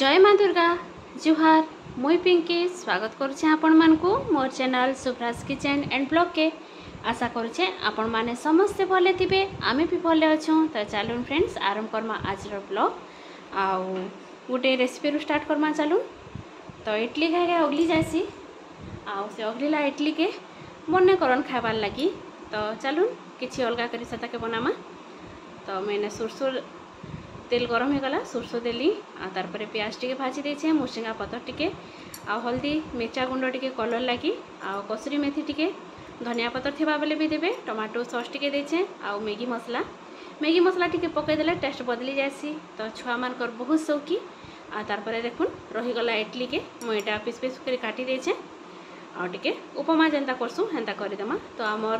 জয় মা দুর্গা জুহার মুই পিঙ্কি স্বাগত করছে আপন মানুষ মোর চ্যানেল সুভ্রাজ কিচেন এন্ড ব্লগকে আশা করছে আপন মানে সমস্তে ভালো থিবে আমি বি ভালো অছুঁ তো চালুন ফ্রেন্ডস আরম্ভ করমা আজর ব্লগ আউ রেসিপি রু স্টার্ট করমা চালুন তো ইডলি খাইকে অগলি যাইছি আউ সে অগলিলা ইডলিকে মনে করন খাইবার লাগি তো চালুন কিছু অলগা করে সেটাকে বনামা তো মেনে সুরসুর তেল গরম হয়ে গলা সোরষ দেলি তারপরে পিঁয়াজ টিকে ভাজি দিয়েছে মুসিঙ্গা পতর টিকে আ হলদি মেচা গুণ্ড টিকে কলর লাগি আ কসুরি মেথি টিকে ধনিয়া পতর থাকা বেলে বি দেবে টমাটো সস টিকে দিয়েছে আউ ম্যাগি মশলা ম্যাগি মশলা টিকে পকাইদেলে টেস্ট বদলি যাইসি তো ছুয়া মানকর বহুত সৌকি আর তারপরে দেখুন রহিগলা ইডলিকে মু এটা পিস পিস করে কাটি দিয়েছে আউ টিকে উপমা যেন্তা করসু হেন্তা করিদেমা তো আমার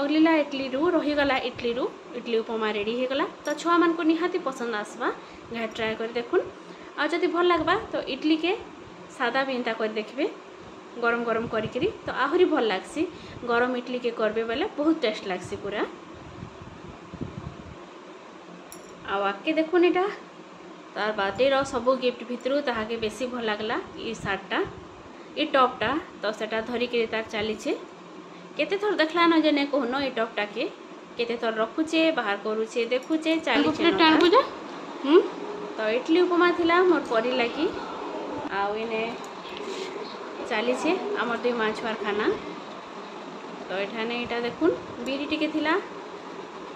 ଅଗଲିଲା ଇଟଲିରୁ ରହିଗଲା ଇଟଲିରୁ ଇଟଲି ଉପମା ରେଡ଼ି ହେଇଗଲା ତ ଛୁଆମାନଙ୍କୁ ନିହାତି ପସନ୍ଦ ଆସ୍ବା ଘାଏ ଟ୍ରାଏ କରି ଦେଖୁନ୍ ଆଉ ଯଦି ଭଲ ଲାଗ୍ବା ତ ଇଟଲିକେ ସାଦା ବି ଏନ୍ତା କରି ଦେଖିବେ ଗରମ ଗରମ କରିକିରି ତ ଆହୁରି ଭଲ ଲାଗ୍ସି ଗରମ ଇଟଲିକେ କରବେ ବେଲେ ବହୁତ ଟେଷ୍ଟ ଲାଗ୍ସି ପୁରା ଆଉ ଆଗ୍କେ ଦେଖୁନ୍ ଏଇଟା ତାର୍ ବାର୍ଥଡେର ସବୁ ଗିଫ୍ଟ ଭିତରୁ ତାହାକେ ବେଶୀ ଭଲ ଲାଗ୍ଲା ଇ ସାର୍ଟଟା ଇ ଟପ୍ଟା ତ ସେଟା ଧରିକିରି ତାର ଚାଲିଛେ କେତେ ଥର ଦେଖଲାନ ଯେନେ କହୁନ ଏ ଟପ୍ଟାକେ କେତେ ଥର ରଖୁଛେ ବାହାର କରୁଛେ ଦେଖୁଛେ ଚାଲିଛେ ତ ଇଟଲି ଉପମା ଥିଲା ମୋର ପରି ଲାଗି ଆଉ ଇନେ ଚାଲିଛେ ଆମର ଦୁଇ ମା ଛୁଆର ଖାନା ତ ଏଠାନେ ଏଇଟା ଦେଖୁନ ବିରି ଟିକେ ଥିଲା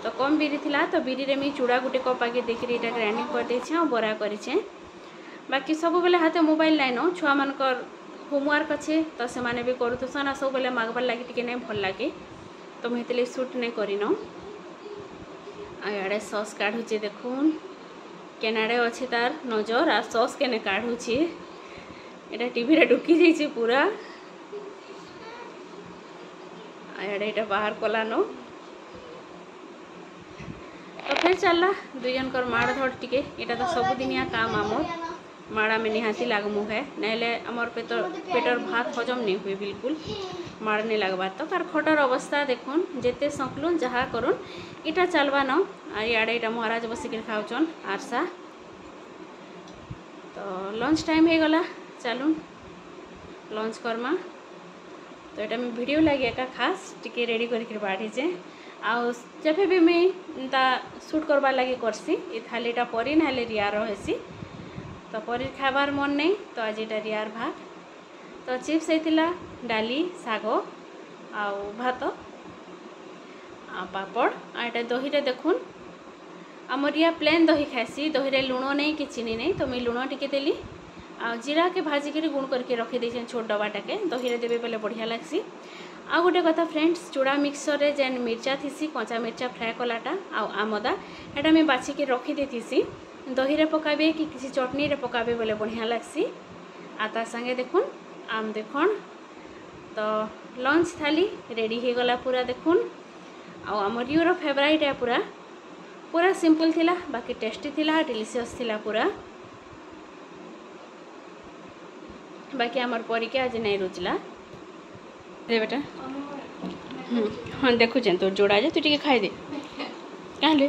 ତ କମ୍ ବିରି ଥିଲା ତ ବିରିରେ ମୁଇଁ ଚୁଡ଼ା ଗୋଟେ କପ୍ ଆଗେ ଦେଖିରି ଏଇଟା ଗ୍ରାଇଣ୍ଡିଂ କରିଦେଇଛେ ଆଉ ବରା କରିଛେ ବାକି ସବୁବେଳେ ହାତେ ମୋବାଇଲ ନାଇଁନ ଛୁଆମାନଙ୍କର হোমওয়ার্ক আছে ତ ସେମାନେ ବି କରୁଥିସନ୍ ଆଉ ସବୁବେଳେ ମାଗବାର୍ ଲାଗି ଟିକେ ନାଇଁ ଭଲ ଲାଗେ ତ ମୁଁ ହେଥିଲାଗି ସୁଟ୍ ନାଇଁ କରିନ ଆଉ ଇଆଡ଼େ ସସ୍ କାଢ଼ୁଛେ ଦେଖୁନ୍ କେନାଡ଼େ ଅଛେ ତାର ନଜର ଆଉ ସସ୍ କେନେ କାଢ଼ୁଛେ ଏଇଟା ଟିଭିରେ ଢୁକି ଯାଇଛି ପୁରା ଆଉ ଇଆଡ଼େ ଏଇଟା ବାହାର କଲାନ ତ ଫେର୍ ଚାଲିଲା ଦୁଇ ଜଣଙ୍କର ମାଡ଼ ଧଡ଼ ଟିକେ ଏଇଟା ତ ସବୁଦିନିଆ କାମ ଆମର માળામે નિહાતી લાગમું હે નહેલે અમાર પેટર પેટર ભાત হজম નહીં હોય બિલકુલ માળને લાગવા તો તાર ખોટાર અવસ્થા દેખુન જેતે સંકલુન যাহা করুন এটা চালবান আর ইয়াড়ে এটা মহারাজ বসিকি খাওছন আরসা তো লঞ্চ টাইম হয়ে গলা চালুন লঞ্চ করমা তো এটা আমি ভিডিও লাগি একা খাস টিকে রেডি করিকি বাড়িছে ଆଉ ଯେବେ ବି ମୁଇଁ ଏନ୍ତା ସୁଟ୍ କର୍ବାର୍ ଲାଗି କର୍ସି ଏ ଥାଲିଟା ପରି ନହେଲେ ରିଆର ହେସି তো পনির খাইবার মন নেই তো আজ এটা রিয়ার ভাত তো চিপস হয়েছিলা ডালি শাগ আউ ভাত পাপড় আর এটা দহিটা দেখুন আমার রিয়া প্লেন দহি খাইছি দহিরে লুণ নেই কি চিনি নেই তো মুই লুণ টিকে দেলি ଆଉ ଜିରାକେ ଭାଜିକିରି ଗୁଣ୍ଡ କରିକି ରଖିଦେଇଛନ୍ ଛୋଟ ଡବାଟାକେ ଦହିରେ ଦେବେ ବେଲେ ବଢ଼ିଆ ଲାଗ୍ସି ଆଉ ଗୋଟେ କଥା ଫ୍ରେଣ୍ଡସ୍ ଚୁଡ଼ା ମିକ୍ସରରେ ଯେନ୍ ମିର୍ଚା ଥିସି କଞ୍ଚା ମିର୍ଚା ଫ୍ରାଏ କଲାଟା ଆଉ ଆମଦା ହେଟା ମୁଇଁ ବାଛିକି ରଖିଦେଇଥିସି দহিরে পকাবে কি কিছু চটনিরে পকাবে বলে বঢ়িয়া লাগছি আর তার সাথে দেখুন আম দেখুন তো লঞ্চ থালি রেডি হয়ে গলা পুরা দেখুন ଆଉ ଆମର ୟୁର ଫେଭରାଇଟ୍ ଏ ପୁରା ପୁରା ସିମ୍ପଲ୍ ଥିଲା ବାକି ଟେଷ୍ଟି ଥିଲା ଡେଲିସିୟସ୍ ଥିଲା ପୁରା ବାକି ଆମର ପରିକା ଆଜି ନାଇଁ ରୁଚିଲା ବେଟା ହଁ ଦେଖୁଛେ ତୋର ଯୋଡ଼ା ଯେ ତୁ ଟିକେ ଖାଇଦେ କାହିଁଲେ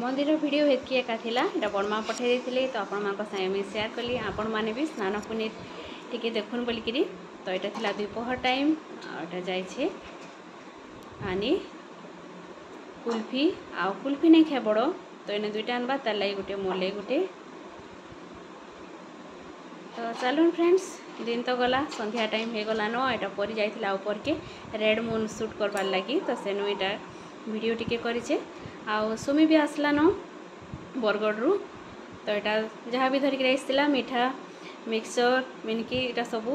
ମନ୍ଦିର ଭିଡ଼ିଓ ହେତ୍କି ଏକା ଥିଲା ଏଇଟା ବଡ଼ମା ପଠାଇ ଦେଇଥିଲେ ତ ଆପଣମାନଙ୍କ ସାଙ୍ଗେ ମୁଇଁ ସେୟାର କଲି ଆପଣମାନେ ବି ସ୍ନାନ ପୁନି ଟିକେ ଦେଖୁନ୍ ବୋଲିକିରି ତ ଏଇଟା ଥିଲା ଦ୍ୱିପହର ଟାଇମ୍ ଆଉ ଏଇଟା ଯାଇଛି ଆନି কুলফি আও কুলফি নাই খাই বড় তো এনে দুইটা আনবা তার লাগে গোটে মোর লাগে গোটে তো চালুন ফ্রেন্ডস দিন তো গলা সন্ধ্যা টাইম হয়ে গলান এটা পরে যাই উপরকে রেড মুন সুট করবার লাগি তো সেনু এটা ভিডিও টিকে করেছে ଆଉ ସୁମି ବି ଆସିଲାନ ବରଗଡ଼ରୁ ତ ଏଇଟା ଯାହା ବି ଧରିକିରି ଆସିଥିଲା ମିଠା ମିକ୍ସଚର୍ ମିନିକି ଏଇଟା ସବୁ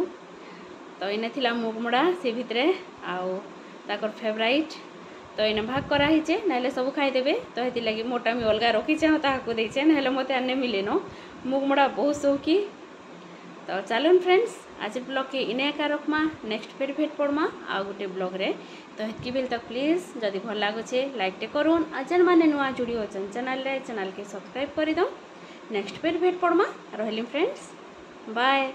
ତ ଏଇନେ ଥିଲା ମୁଗମଡ଼ା ସେ ଭିତରେ ଆଉ ତାଙ୍କର ଫେଭରାଇଟ୍ ତ ଏଇନେ ଭାଗ କରାହେଇଛେ ନହେଲେ ସବୁ ଖାଇଦେବେ ତ ସେଥିଲାଗି ମୋଟା ମୁଇଁ ଅଲଗା ରଖିଛେ ତାହାକୁ ଦେଇଛେ ନହେଲେ ମୋତେ ଆନେ ମିଲେନ ମୁଗମଡ଼ା ବହୁତ ସଉକି તો ચાલો ને ફ્રેન્ડ્સ આજે બ્લગ કે ઇને એକା ରଖ୍ମା ନେକ୍ସଟ ଫେର୍ ଭେଟ୍ ପଡ଼୍ମା ଆଉ ଗୋଟେ ବ୍ଲଗ୍ରେ ତ ହେତ୍କି ବେଲ୍ ତକ୍ ପ୍ଲିଜ୍ ଯଦି ଭଲ ଲାଗୁଛେ ଲାଇକ୍ଟେ କରୁନ୍ ଆଉ ଯେନ୍ମାନେ ନୂଆ ଯୁଡ଼ି ଅଛନ୍ ଚ୍ୟାନେଲ୍ରେ ଚ୍ୟାନେଲ୍କେ ସବସ୍କ୍ରାଇବ୍ କରିଦେଉନ୍ ନେକ୍ସଟ ଫେର୍ ଭେଟ୍ ପଡ଼୍ମା ରହିଲି ଫ୍ରେଣ୍ଡସ୍ ବାଏ